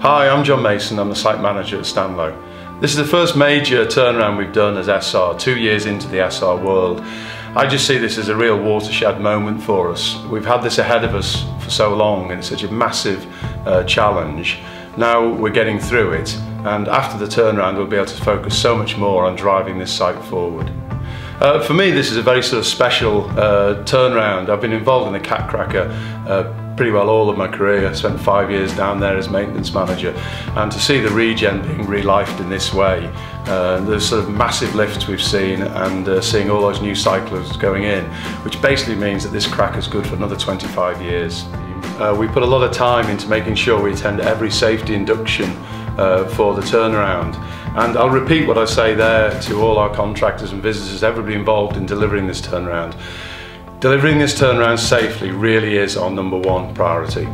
Hi, I'm John Mason. I'm the site manager at Stanlow. This is the first major turnaround we've done as Essar, two years into the Essar world. I just see this as a real watershed moment for us. We've had this ahead of us for so long and it's such a massive uh, challenge. Now we're getting through it and after the turnaround we'll be able to focus so much more on driving this site forward. Uh, for me this is a very sort of special uh, turnaround. I've been involved in the Cat Cracker uh, pretty well all of my career. I spent five years down there as maintenance manager and to see the regen being relifed in this way, uh, the sort of massive lifts we've seen and uh, seeing all those new cyclones going in, which basically means that this crack is good for another 25 years. Uh, we put a lot of time into making sure we attend every safety induction uh, for the turnaround. And I'll repeat what I say there to all our contractors and visitors, everybody involved in delivering this turnaround. Delivering this turnaround safely really is our number one priority.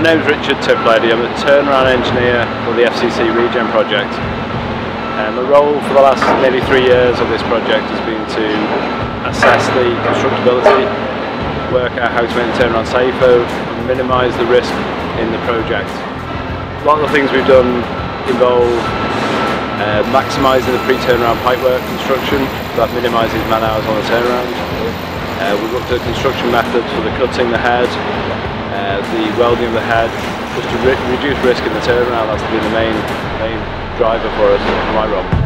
My name's Richard Tiplady. I'm a turnaround engineer for the FCC Regen project. And the role for the last nearly three years of this project has been to assess the constructability, work out how to make the turnaround safer and minimise the risk in the project. A lot of the things we've done involve uh, maximising the pre-turnaround pipework construction that minimises man hours on the turnaround. Uh, we've looked at construction methods for the cutting the head, uh, the welding of the head, just to re reduce risk in the turnaround. That's been the main main driver for us my role.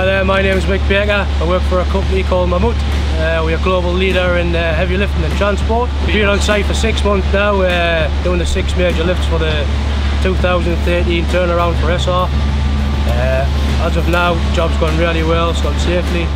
Hi there, my name is Mick Baker. I work for a company called Mammoet. Uh, we're a global leader in uh, heavy lifting and transport. We've been on site for six months now, uh, doing the six major lifts for the 2013 turnaround for Essar. Uh, as of now, job's gone really well, it's gone safely.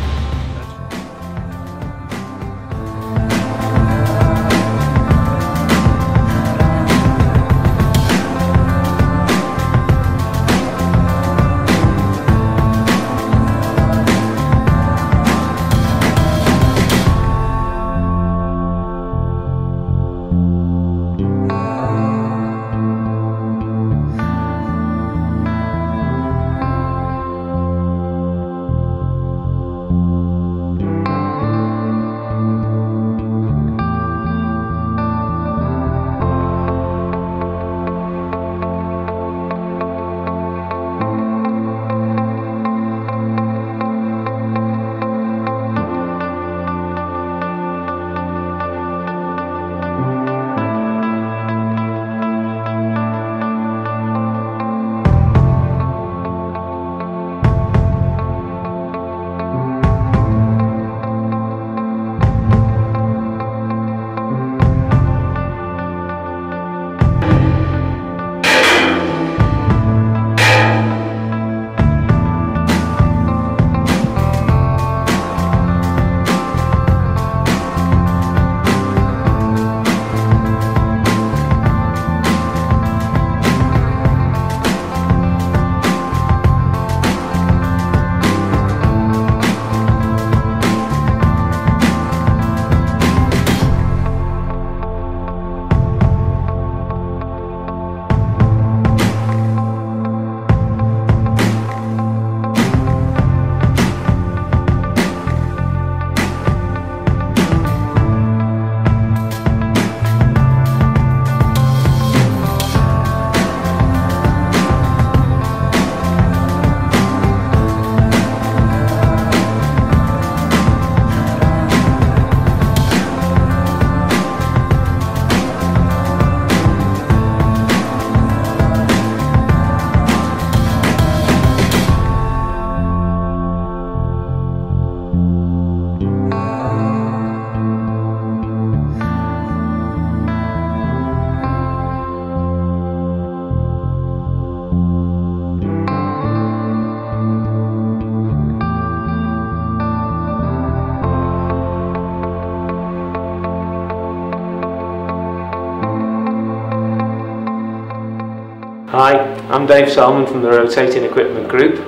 Hi, I'm Dave Salmon from the Rotating Equipment Group.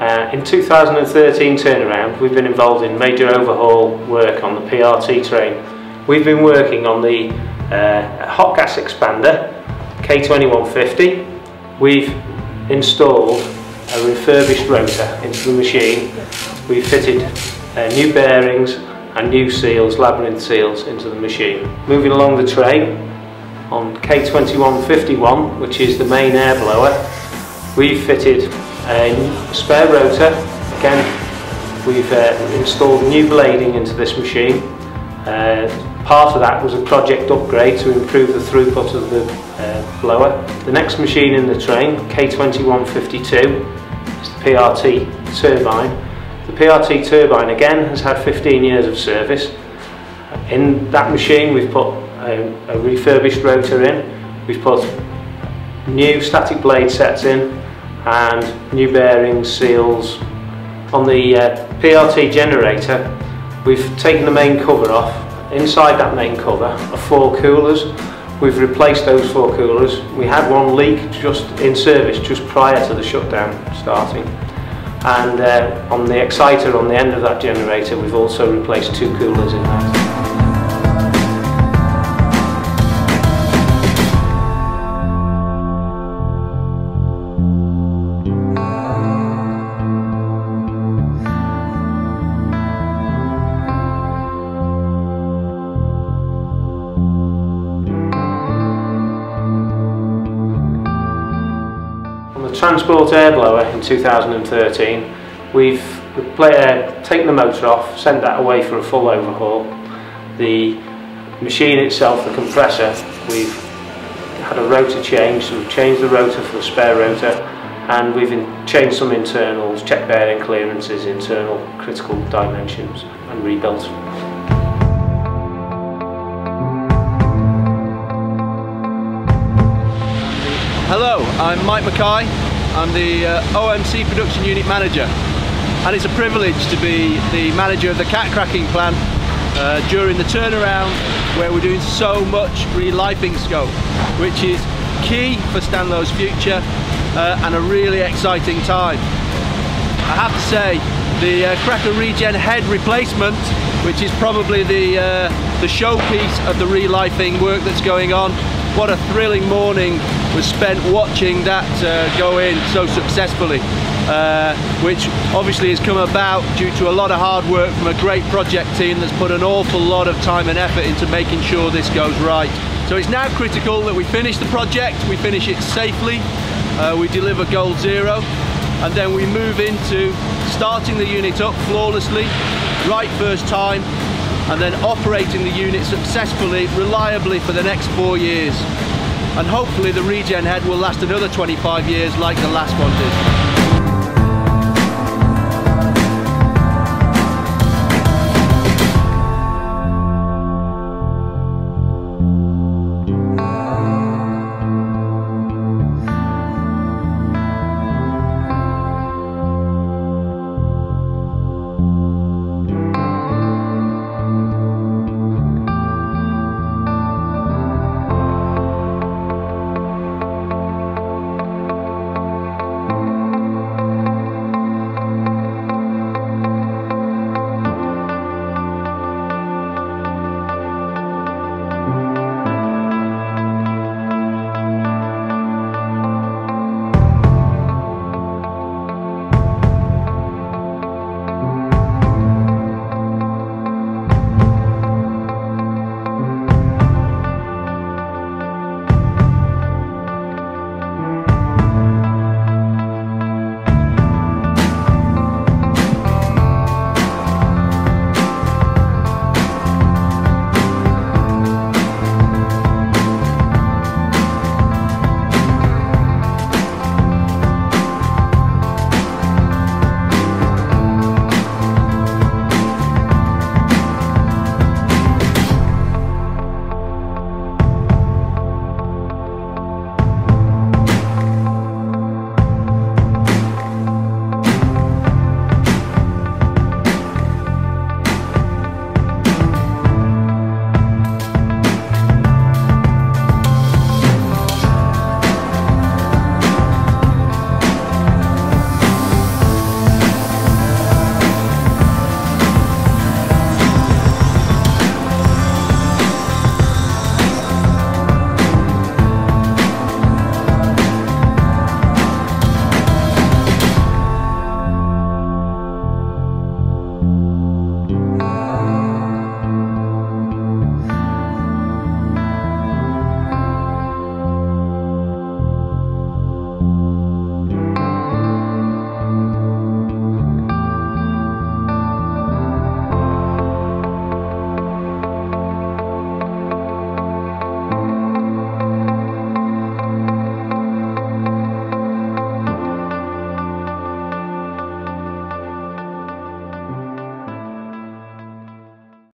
Uh, in 2013 turnaround, we've been involved in major overhaul work on the PRT train. We've been working on the uh, hot gas expander, K2150. We've installed a refurbished rotor into the machine. We've fitted uh, new bearings and new seals, labyrinth seals, into the machine. Moving along the train, on K2151, which is the main air blower, we've fitted a spare rotor. Again, we've uh, installed new blading into this machine. Uh, part of that was a project upgrade to improve the throughput of the uh, blower. The next machine in the train, K2152, is the PRT turbine. The PRT turbine again has had 15 years of service. In that machine we've put a, a refurbished rotor in. We've put new static blade sets in and new bearings, seals. On the uh, PRT generator, we've taken the main cover off. Inside that main cover are four coolers. We've replaced those four coolers. We had one leak just in service just prior to the shutdown starting. And uh, on the exciter on the end of that generator, we've also replaced two coolers in that. Transport air blower in 2013, we've uh, taken the motor off, sent that away for a full overhaul. The machine itself, the compressor, we've had a rotor change, so we've changed the rotor for the spare rotor and we've changed some internals, check bearing clearances, internal critical dimensions and rebuilt. Hello, I'm Mike Mackay I'm the uh, OMC Production Unit Manager and it's a privilege to be the manager of the cat cracking plant uh, during the turnaround where we're doing so much relifing scope which is key for Stanlow's future uh, and a really exciting time. I have to say the uh, Cracker Regen head replacement which is probably the, uh, the showpiece of the relifing work that's going on. What a thrilling morning was spent watching that uh, go in so successfully. Uh, which obviously has come about due to a lot of hard work from a great project team that's put an awful lot of time and effort into making sure this goes right. So it's now critical that we finish the project, we finish it safely, uh, we deliver goal zero, and then we move into starting the unit up flawlessly, right first time, and then operating the unit successfully, reliably for the next four years. And hopefully the regen head will last another 25 years like the last one did.